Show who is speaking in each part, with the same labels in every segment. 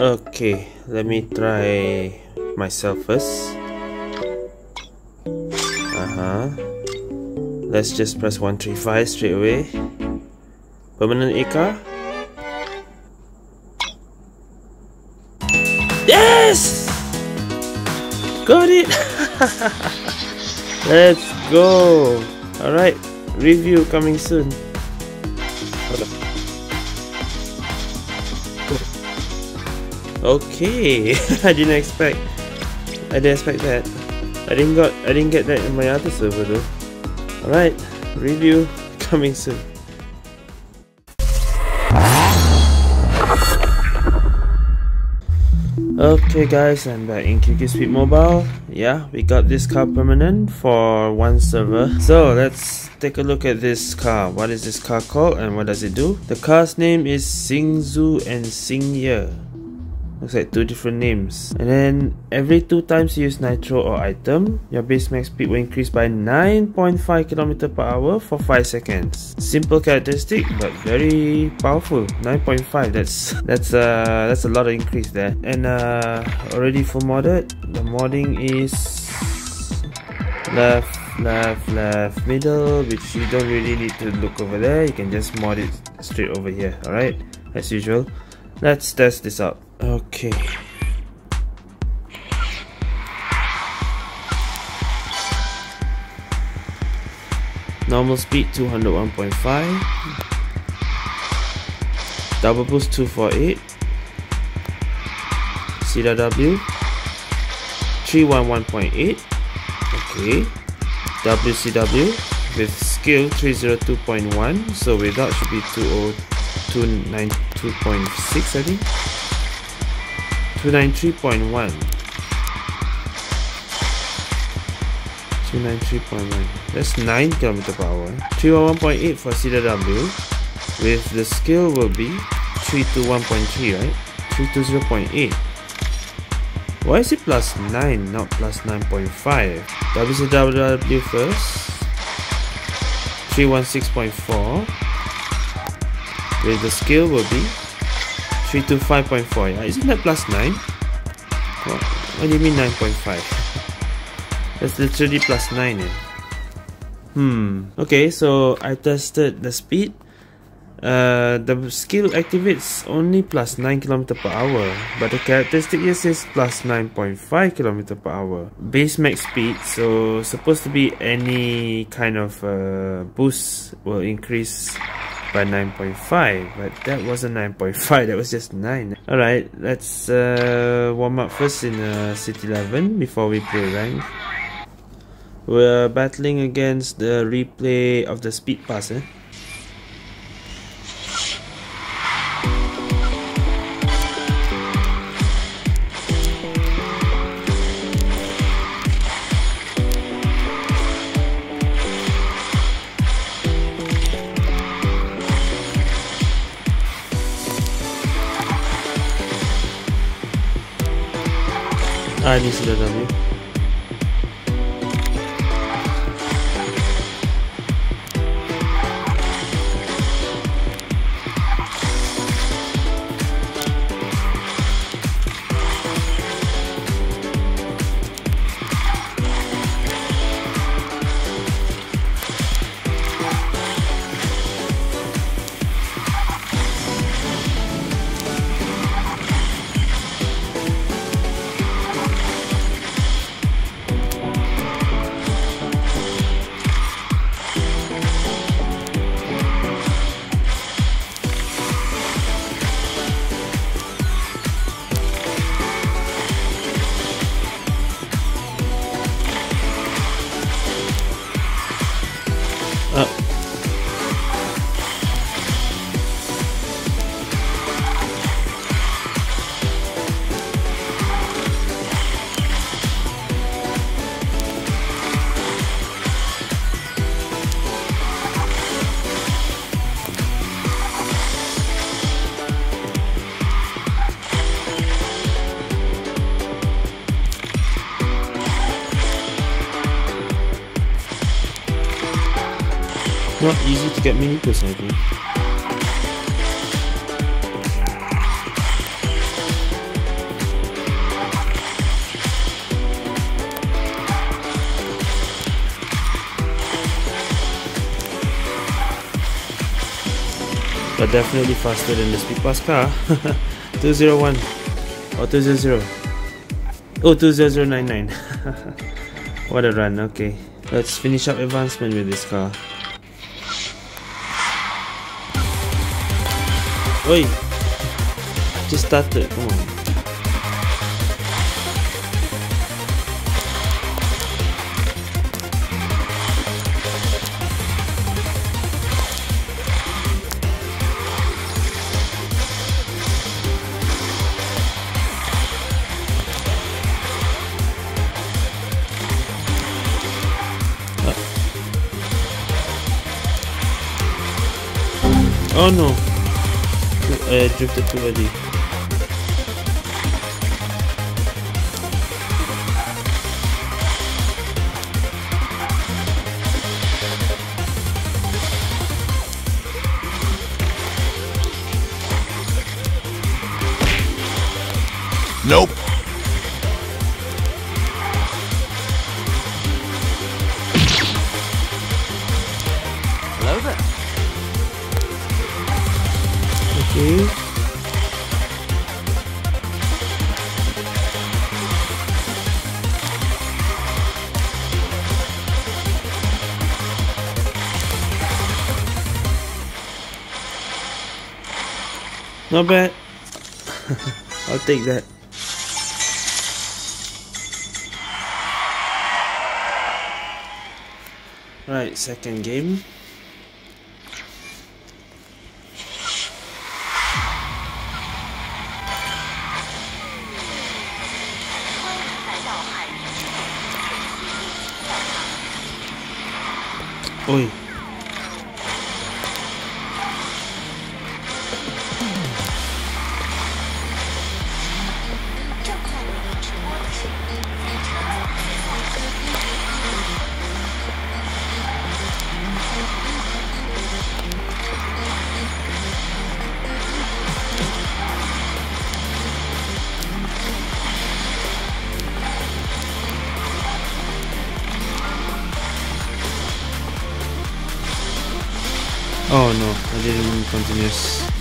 Speaker 1: Okay, let me try myself first. Uh-huh. Let's just press 135 straight away. Permanent A car. Yes! Got it! Let's go! Alright, review coming soon. Okay, I didn't expect. I didn't expect that. I didn't got. I didn't get that in my other server though. All right, review coming soon. Okay guys, I'm back in QQ Speed Mobile. Yeah, we got this car permanent for one server. So let's take a look at this car. What is this car called and what does it do? The car's name is Xingzhu and Xingye. Looks like two different names. And then every two times you use nitro or item, your base max speed will increase by 9.5 km per hour for 5 seconds. Simple characteristic but very powerful. 9.5 that's that's uh that's a lot of increase there. And uh already for modded, the modding is left left left middle which you don't really need to look over there you can just mod it straight over here alright as usual let's test this out Okay. Normal speed 201.5. Double boost 248. CW 311.8. Okay. WCW with skill 302.1. So without should be oh 20292.6 I think. 293.1 293.1 that's 9 km per hour. 311.8 for CW with the skill will be 321.3 right? 320.8 why is it plus 9 not plus 9.5 WCW first. 316.4 with the skill will be 3 to 5.4 yeah isn't that plus 9 what, what do you mean 9.5 that's literally plus 9 eh? hmm. Okay so I tested the speed. Uh, the skill activates only plus 9 km per hour but the characteristic here says plus 9.5 km per hour. Base max speed so supposed to be any kind of uh, boost will increase by 9.5 but that wasn't 9.5 that was just 9 alright let's uh, warm up first in uh, city 11 before we play rank we're battling against the replay of the speed pass eh? Aynısı dedem. not easy to get mini this think. But definitely faster than the Speedpass car. 201 or 200. Oh, 20099. what a run, okay. Let's finish up advancement with this car. Oi! Just started, come on. Oh no! I drifted too early. Not bad. I'll take that. Right, second game. Oi. Oh no, I didn't continuous.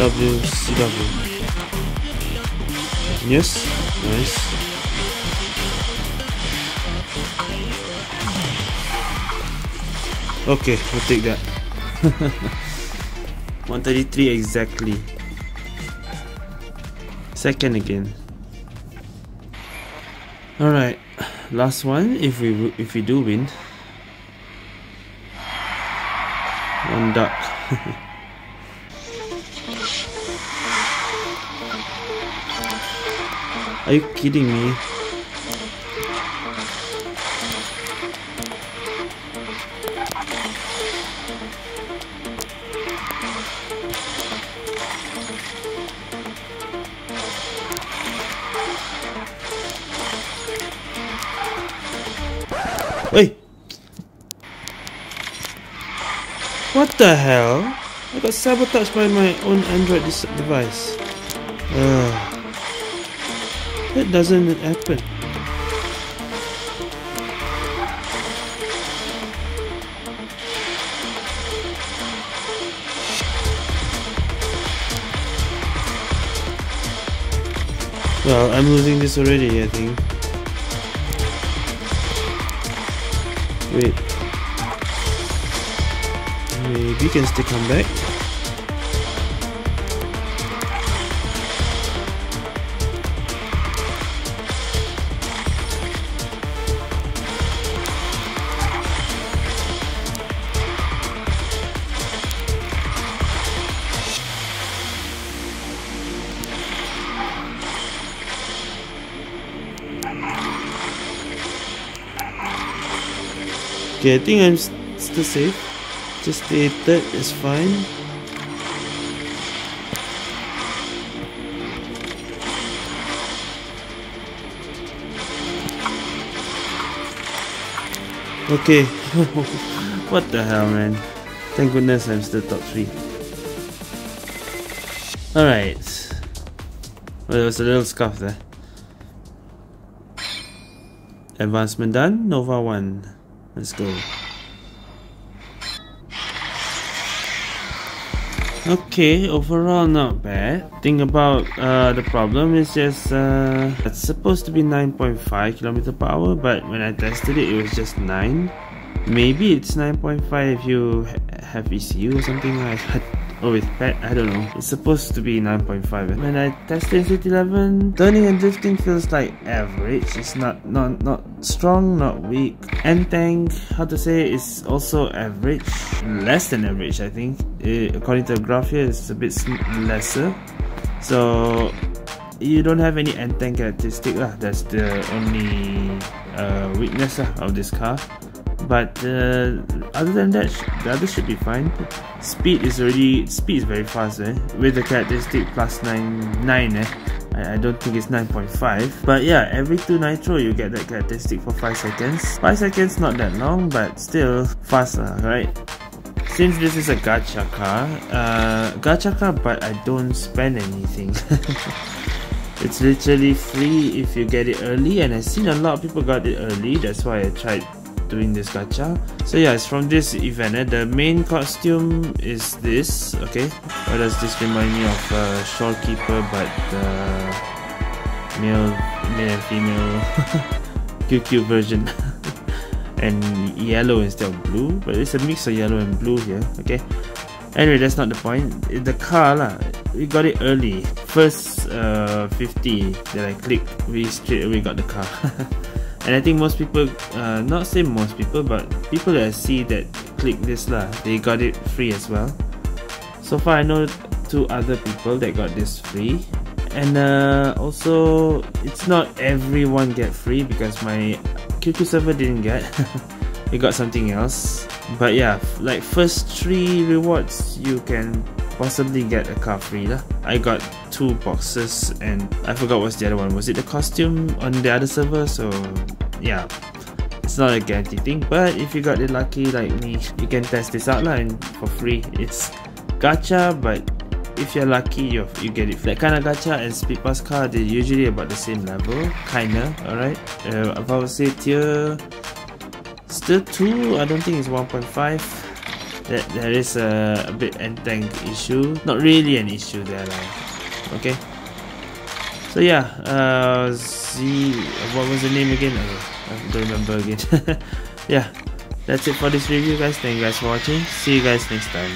Speaker 1: WCW. Yes, nice. Okay, we'll take that. 133 exactly. Second again. Alright, last one if we if we do win. One duck. Are you kidding me? Wait! What the hell? I got sabotaged by my own Android device. Uh. That doesn't happen. Well, I'm losing this already, I think. Wait. Maybe can still come back. Okay, I think I'm still safe. Just stay third is fine. Okay. what the hell, man? Thank goodness I'm still top 3. Alright. Well, there was a little scuff there. Advancement done. Nova 1. Let's go. Okay, overall not bad. Thing about uh, the problem is just uh, it's supposed to be 9.5 km per hour, but when I tested it, it was just 9. Maybe it's 9.5 if you ha have ECU or something. like that or with pet, I don't know. It's supposed to be 9.5. When I tested City 11, turning and drifting feels like average. It's not not not strong, not weak. N-Tank, how to say, is also average. Less than average, I think. It, according to the graph here, it's a bit lesser. So you don't have any N-Tank characteristic lah. That's the only uh, weakness lah, of this car but uh, other than that the other should be fine speed is already speed is very fast eh? with the characteristic plus 9 9 eh? I, I don't think it's 9.5 but yeah every 2 nitro you get that characteristic for 5 seconds. 5 seconds not that long but still fast uh, right? Since this is a gacha car uh, gacha car but I don't spend anything. It's literally free if you get it early and I've seen a lot of people got it early. That's why I tried doing this gacha. So yeah it's from this event eh? the main costume is this okay? What does this remind me of uh, shorekeeper but uh, male male and female QQ version. And yellow instead of blue but it's a mix of yellow and blue here okay? Anyway that's not the point. The car lah we got it early. First uh, 50 that I clicked we straight away got the car and I think most people uh, not say most people but people that I see that click this lah they got it free as well. So far I know two other people that got this free. And uh, also it's not everyone get free because my QQ server didn't get. It got something else. But yeah like first three rewards you can possibly get a car free lah. I got two boxes and I forgot what's the other one. Was it the costume on the other server? So yeah, it's not a guaranteed thing. But if you got it lucky like me, you can test this out lah and for free. It's gacha, but if you're lucky, you you get it. That kind of gacha and speed pass car, they're usually about the same level, kinda. Alright, uh, if I would say tier still two, I don't think it's 1.5 that there is a, a bit N-Tank issue. Not really an issue there like, okay. So yeah uh Z what was the name again? Oh, I don't remember again. Yeah that's it for this review guys. Thank you guys for watching. See you guys next time